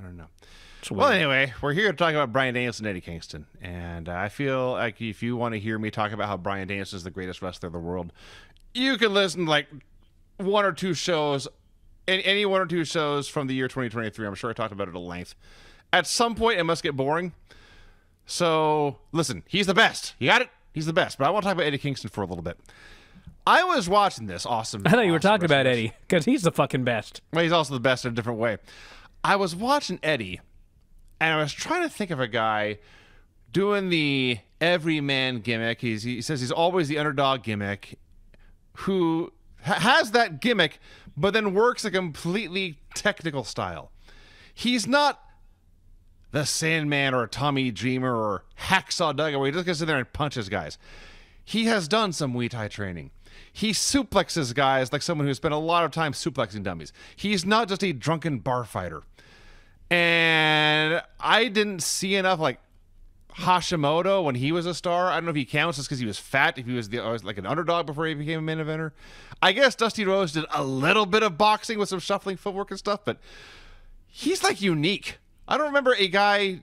I don't know. Well, anyway, we're here to talk about Bryan Danielson and Eddie Kingston. And uh, I feel like if you want to hear me talk about how Bryan Danielson is the greatest wrestler in the world, you can listen to like one or two shows, any, any one or two shows from the year 2023. I'm sure I talked about it at length. At some point, it must get boring. So, listen, he's the best. You got it? He's the best. But I want to talk about Eddie Kingston for a little bit. I was watching this awesome. I thought you were awesome talking about Eddie because he's the fucking best. well, he's also the best in a different way. I was watching Eddie, and I was trying to think of a guy doing the everyman gimmick. He's, he says he's always the underdog gimmick, who ha- has that gimmick, but then works a completely technical style. He's not the Sandman or Tommy Dreamer or Hacksaw Duggan, where he just gets in there and punches guys. He has done some Muay Thai training. He suplexes guys like someone who spent a lot of time suplexing dummies. He's not just a drunken bar fighter. And I didn't see enough like Hashimoto when he was a star. I don't know if he counts just because he was fat, if he was the was like an underdog before he became a main eventer. I guess Dusty Rhodes did a little bit of boxing with some shuffling footwork and stuff, but he's like unique. I don't remember a guy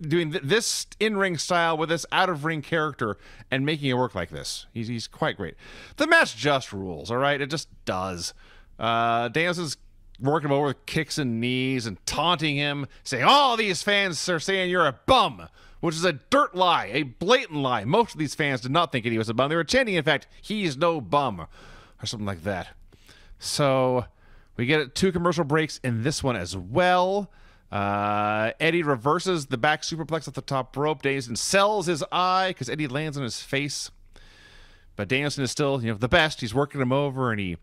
doing th- this in-ring style with this out-of-ring character and making it work like this. He's he's quite great. The match just rules, all right? It just does. Uh, Danielson's working him over with kicks and knees and taunting him, saying all these fans are saying you're a bum, which is a dirt lie, a blatant lie. Most of these fans did not think he was a bum. They were chanting, in fact, he's no bum, or something like that. So we get two commercial breaks in this one as well. Uh, Eddie reverses the back superplex off the top rope. Danielson sells his eye because Eddie lands on his face. But Danielson is still, you know, the best. He's working him over and he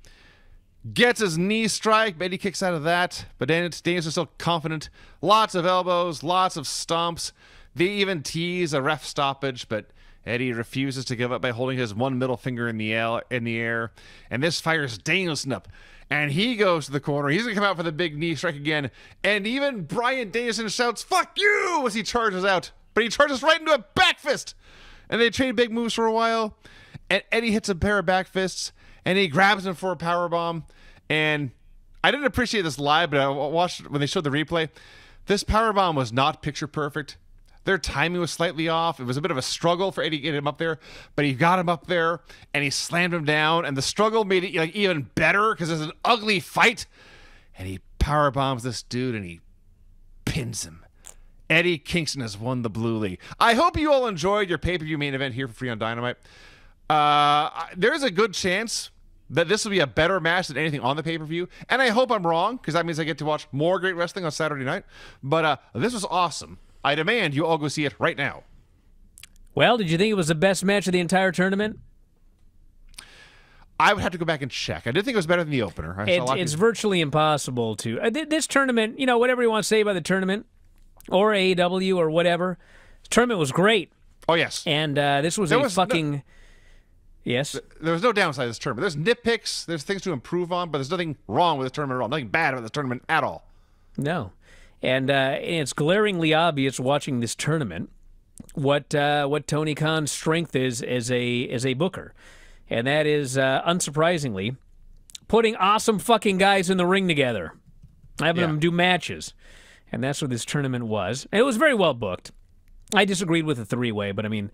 gets his knee strike. But Eddie kicks out of that. But Dan- is still confident. Lots of elbows, lots of stomps. They even tease a ref stoppage, but Eddie refuses to give up by holding his one middle finger in the air, in the air. And this fires Danielson up. And he goes to the corner. He's to come out for the big knee strike again. And even Bryan Danielson shouts, fuck you, as he charges out. But he charges right into a back fist. And they trade big moves for a while. And Eddie hits a pair of back fists. And he grabs him for a power bomb. And I didn't appreciate this live, but I watched when they showed the replay. This power bomb was not picture perfect. Their timing was slightly off. It was a bit of a struggle for Eddie to get him up there, but he got him up there and he slammed him down. And the struggle made it like even better because it's an ugly fight. And he power bombs this dude and he pins him. Eddie Kingston has won the Blue League. I hope you all enjoyed your pay per view main event here for free on Dynamite. Uh, there's a good chance that this will be a better match than anything on the pay per view, and I hope I'm wrong because that means I get to watch more great wrestling on Saturday night. But uh, this was awesome. I demand you all go see it right now. Well, did you think it was the best match of the entire tournament? I would have to go back and check. I did think it was better than the opener. I It, it's virtually impossible to. Uh, th- this tournament, you know, whatever you want to say about the tournament or AEW or whatever, the tournament was great. oh yes, And uh, this was There a was no- fucking. Yes. there was no downside to this tournament. There's nitpicks, there's things to improve on, but there's nothing wrong with this tournament at all. Nothing bad about this tournament at all. No, and uh, it's glaringly obvious watching this tournament what uh, what Tony Khan's strength is as a as a booker, and that is uh, unsurprisingly putting awesome fucking guys in the ring together, having Yeah. them do matches, and that's what this tournament was. And it was very well booked. I disagreed with the three way, but I mean,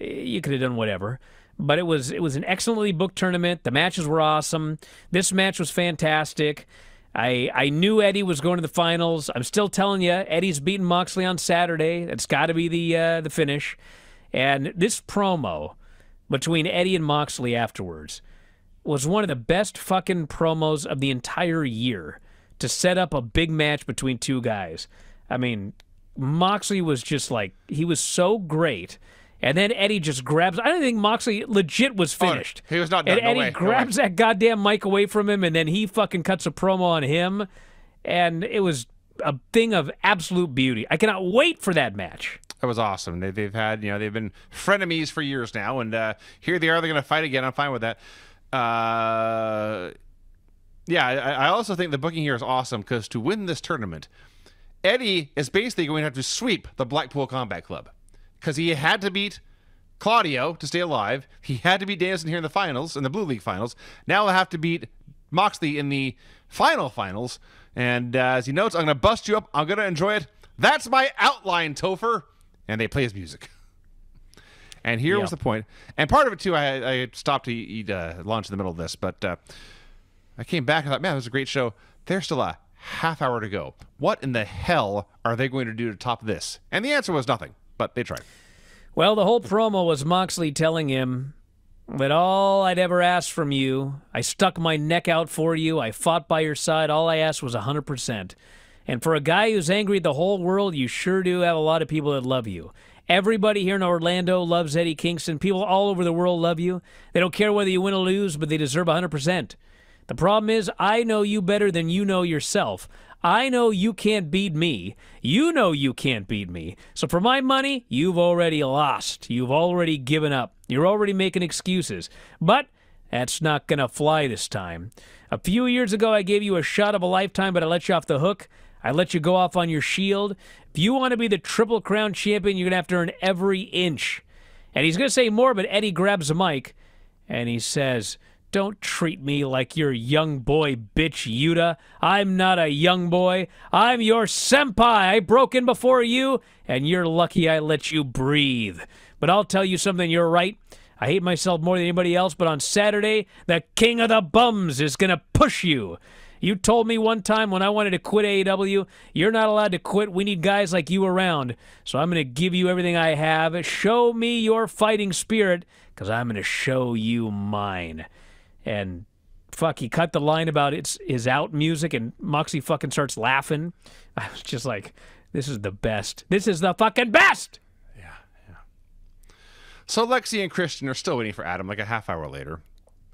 eh, you could have done whatever. But it was it was an excellently booked tournament. The matches were awesome. This match was fantastic. I I knew Eddie was going to the finals. I'm still telling you, Eddie's beating Moxley on Saturday. That's got to be the uh, the finish. And this promo between Eddie and Moxley afterwards was one of the best fucking promos of the entire year to set up a big match between two guys. I mean, Moxley was just like he was so great. And then Eddie just grabs. I don't think Moxley legit was finished. he was not And. No Eddie way. No grabs that goddamn mic away from him, and then he fucking cuts a promo on him, and it was a thing of absolute beauty. I cannot wait for that match. That was awesome. They, they've had, you know, they've been frenemies for years now, and uh, here they are. They're going to fight again. I'm fine with that. Uh, yeah, I, I also think the booking here is awesome because to win this tournament, Eddie is basically going to have to sweep the Blackpool Combat Club because he had to beat Claudio to stay alive. He had to beat Danielson here in the finals, in the Blue League finals. Now he'll have to beat Moxley in the final finals And uh, as he notes, I'm going to bust you up. I'm going to enjoy it. That's my outline, Topher. And they play his music. And here Yeah. was the point. And part of it, too, I, I stopped to eat uh, lunch in the middle of this, but uh, I came back and thought, man, it was a great show. There's still a half hour to go. What in the hell are they going to do to top this? And the answer was nothing, but they tried. Well, the whole promo was Moxley telling him that all I'd ever asked from you, I stuck my neck out for you, I fought by your side, all I asked was 100%. And for a guy who's angry at the whole world, you sure do have a lot of people that love you. Everybody here in Orlando loves Eddie Kingston. People all over the world love you. They don't care whether you win or lose, but they deserve 100%. The problem is, I know you better than you know yourself. I know you can't beat me. You know you can't beat me. So for my money, you've already lost. You've already given up. You're already making excuses. But that's not going to fly this time. A few years ago, I gave you a shot of a lifetime, but I let you off the hook. I let you go off on your shield. If you want to be the Triple Crown champion, you're going to have to earn every inch. And he's going to say more, but Eddie grabs the mic and he says, Don't treat me like your young boy, bitch Yuta. I'm not a young boy. I'm your senpai. I broke in before you, and you're lucky I let you breathe. But I'll tell you something, you're right. I hate myself more than anybody else, but on Saturday, the king of the bums is going to push you. You told me one time when I wanted to quit AEW, you're not allowed to quit. We need guys like you around. So I'm going to give you everything I have. Show me your fighting spirit, because I'm going to show you mine. And fuck, he cut the line about it's his out music, and Moxie fucking starts laughing. I was just like, this is the best. This is the fucking best. Yeah, yeah. So Lexi and Christian are still waiting for Adam like a half hour later.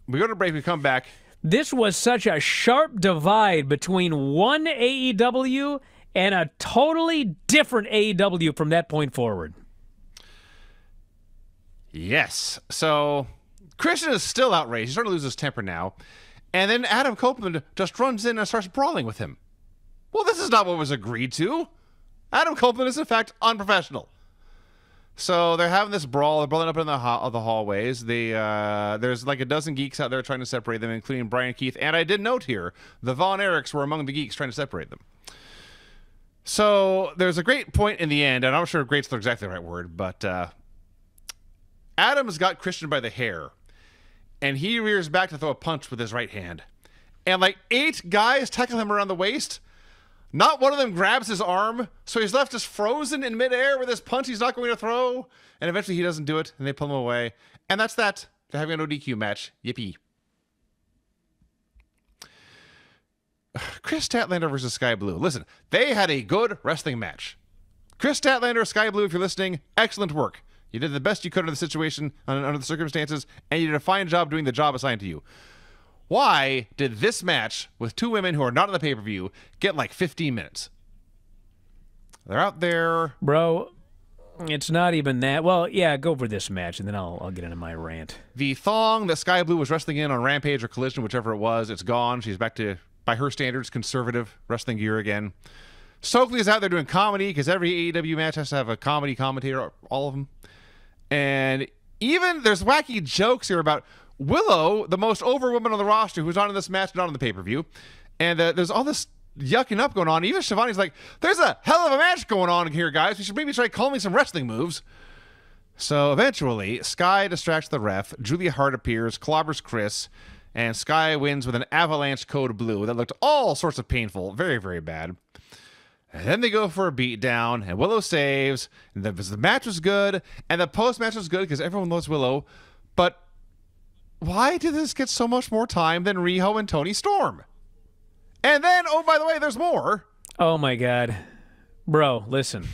We go to break, we come back. This was such a sharp divide between one AEW and a totally different AEW from that point forward. Yes. So Christian is still outraged. He's starting to lose his temper now. And then Adam Copeland just runs in and starts brawling with him. Well, this is not what was agreed to. Adam Copeland is, in fact, unprofessional. So they're having this brawl. They're brawling up in the, ha- the hallways. They, uh, there's like a dozen geeks out there trying to separate them, including Bryan Keith. And I did note here the Von Erichs were among the geeks trying to separate them. So there's a great point in the end, and I'm not sure great's the exactly right word, but uh, has got Christian by the hair, and he rears back to throw a punch with his right hand. And like eight guys tackle him around the waist. Not one of them grabs his arm, so he's left just frozen in midair with this punch he's not going to throw. And eventually he doesn't do it, and they pull him away. And that's that. They're having an ODQ match. Yippee. Kris Statlander versus Skye Blue. Listen, they had a good wrestling match. Kris Statlander, Skye Blue, if you're listening, excellent work. You did the best you could under the situation, under the circumstances, and you did a fine job doing the job assigned to you. Why did this match with two women who are not on the pay per view get like 15 minutes? They're out there. Bro, it's not even that. Well, yeah, go over this match and then I'll I'll get into my rant. The thong that Skye Blue was wrestling in on Rampage or Collision, whichever it was, it's gone. She's back to, by her standards, conservative wrestling gear again. Stokely is out there doing comedy because every AEW match has to have a comedy commentator, all of them. And even there's wacky jokes here about Willow, the most over woman on the roster, who's not in this match, not on the pay per view. And uh, there's all this yucking up going on. Even Schiavone's like, there's a hell of a match going on here, guys. We should maybe try calling some wrestling moves. So eventually, Skye distracts the ref. Julia Hart appears, clobbers Kris, and Sky wins with an avalanche code blue that looked all sorts of painful. Very, very bad. And then they go for a beatdown, and Willow saves. And the, the match was good, and the post match was good because everyone loves Willow. But why did this get so much more time than Riho and Toni Storm? And then, oh, by the way, there's more. Oh my god. Bro, listen.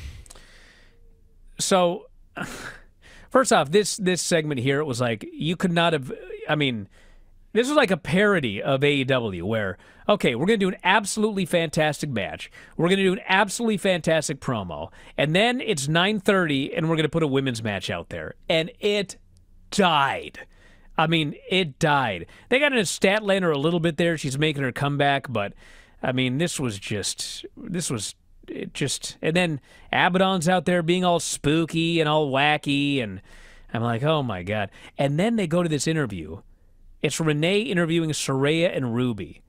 So first off, this this segment here it was like you could not have I mean, this was like a parody of AEW where okay, we're going to do an absolutely fantastic match. We're going to do an absolutely fantastic promo. And then it's 9:30 and we're going to put a women's match out there. And it died. I mean, it died. They got into Statlander a little bit there. She's making her comeback, but I mean, this was just this was it just and then Abaddon's out there being all spooky and all wacky and I'm like, "Oh my god." And then they go to this interview. It's Renee interviewing Saraya and Ruby.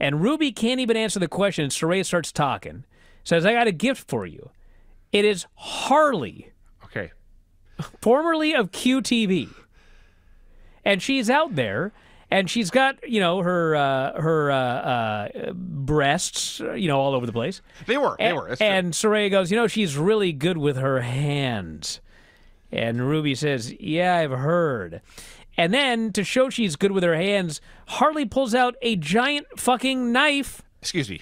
And Ruby can't even answer the question. And Saraya starts talking. Says, I got a gift for you. It is Harley, Okay. formerly of QTV. And she's out there and she's got, you know, her uh, her uh, uh, breasts, you know, all over the place. They were. They And, were. And Saraya goes, you know, she's really good with her hands. And Ruby says, yeah, I've heard. And then to show she's good with her hands, Harley pulls out a giant fucking knife, Excuse me.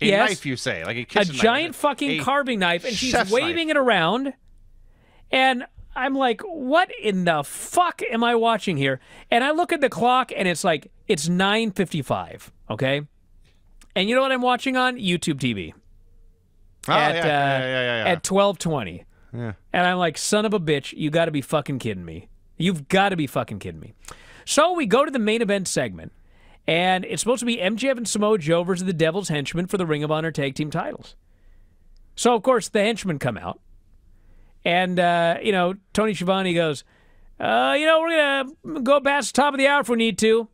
A Yes. knife, you say, like a a kitchen knife. giant fucking A carving knife, and she's waving knife. it around. And I'm like, what in the fuck am I watching here? And I look at the clock, and it's like it's 9:55. Okay. And you know what I'm watching on YouTube TV? Oh, at yeah, uh, yeah, yeah, yeah, yeah. at 12:20. Yeah. And I'm like, son of a bitch, you got to be fucking kidding me. You've got to be fucking kidding me. So we go to the main event segment, and it's supposed to be MJF and Samoa Joe versus the Devil's Henchmen for the Ring of Honor Tag Team titles. So of course the Henchmen come out, and uh, you know Tony Schiavone goes, uh, you know we're gonna go past the top of the hour if we need to.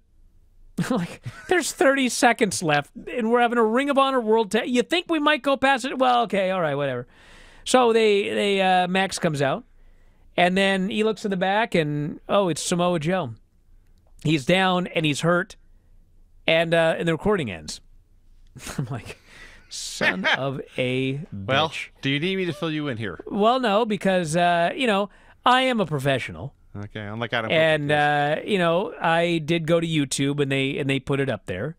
like there's 30 seconds left, and we're having a Ring of Honor World. Ta- you think we might go past it? Well, okay, all right, whatever. So they they uh, Max comes out, and then he looks in the back, and oh, it's Samoa Joe. He's down and he's hurt, and uh, and the recording ends. I'm like, son of a bitch. Well, do you need me to fill you in here? Well, no, because uh, you know I am a professional, Okay, unlike Adam. and uh, you know I did go to YouTube and they and they put it up there.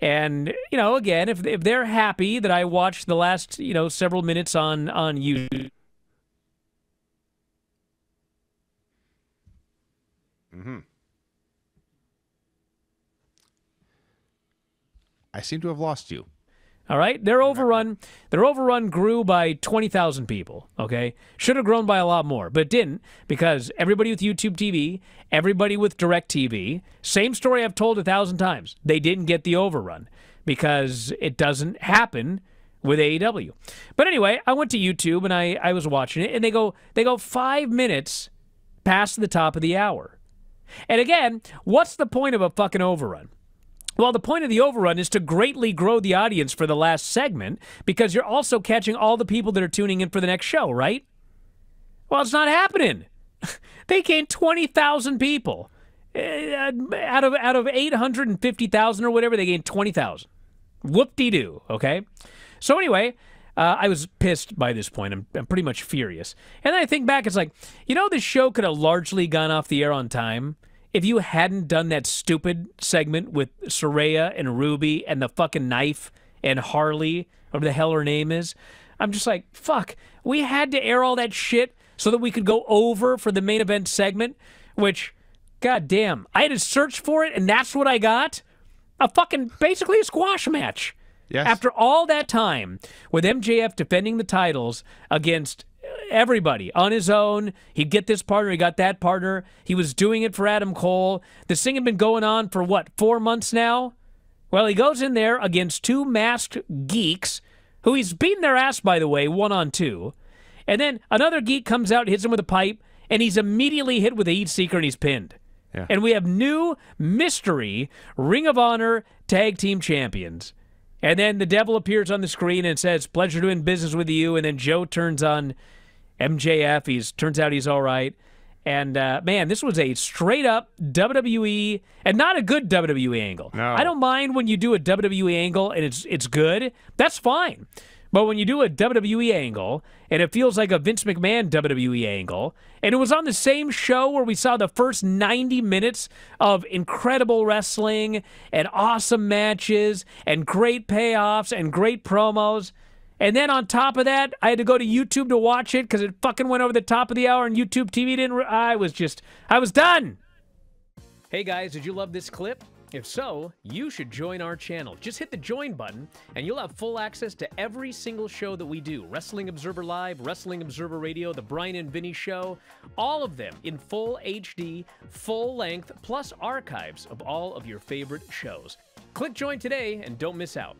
And you know, again, if if they're happy that I watched the last you know several minutes on on YouTube, Mm-hmm. I seem to have lost you. All right, their overrun, their overrun grew by twenty thousand people. Okay, should have grown by a lot more, but didn't because everybody with YouTube TV, everybody with Direct TV, same story I've told a thousand times. They didn't get the overrun because it doesn't happen with AEW. But anyway, I went to YouTube and I I was watching it, and they go they go five minutes past the top of the hour. And again, what's the point of a fucking overrun? Well, the point of the overrun is to greatly grow the audience for the last segment because you're also catching all the people that are tuning in for the next show, right? Well, it's not happening. they gained 20,000 people. Uh, out of out of 850,000 or whatever, they gained 20,000. Whoop-de-doo, okay? So anyway, uh, I was pissed by this point. I'm, I'm pretty much furious. And I think back, it's like, you know, this show could have largely gone off the air on time if you hadn't done that stupid segment with Saraya and Ruby and the fucking knife and Harley, whatever the hell her name is. I'm just like, fuck. We had to air all that shit so that we could go over for the main event segment, which, god damn, I had to search for it and that's what I got? A fucking, basically a squash match. Yes. After all that time with MJF defending the titles against everybody on his own, he'd get this partner, he got that partner. He was doing it for Adam Cole. This thing had been going on for what, four months now? Well, he goes in there against two masked geeks who he's beating their ass, by the way, one on two. And then another geek comes out, hits him with a pipe, and he's immediately hit with a heat seeker and he's pinned. Yeah. And we have new mystery Ring of Honor tag team champions. And then the devil appears on the screen and says, Pleasure doing business with you. And then Joe turns on MJF. He's turns out he's all right. And uh, man, this was a straight up WWE and not a good WWE angle. No. I don't mind when you do a WWE angle and it's it's good. That's fine. But when you do a WWE angle and it feels like a Vince McMahon WWE angle, and it was on the same show where we saw the first 90 minutes of incredible wrestling and awesome matches and great payoffs and great promos. And then on top of that, I had to go to YouTube to watch it because it fucking went over the top of the hour and YouTube TV didn't. I was just, I was done. Hey guys, did you love this clip? If so, you should join our channel. Just hit the join button and you'll have full access to every single show that we do Wrestling Observer Live, Wrestling Observer Radio, The Bryan and Vinny Show, all of them in full HD, full length, plus archives of all of your favorite shows. Click join today and don't miss out.